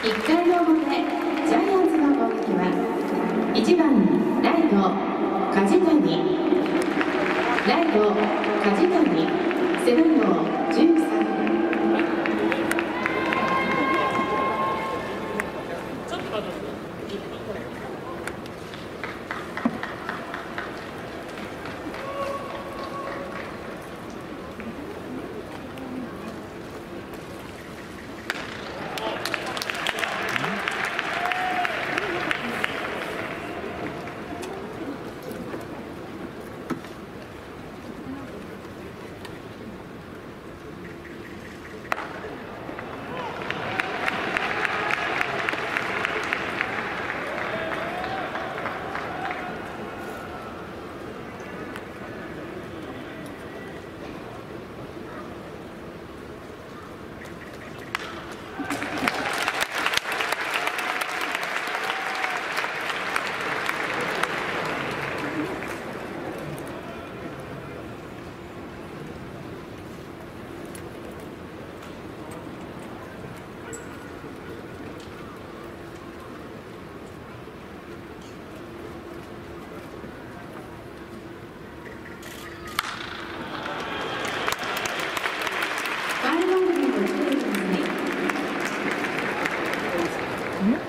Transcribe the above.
1回の表ジャイアンツの攻撃は1番ライト梶谷。ライト梶谷。背番号13 Yeah.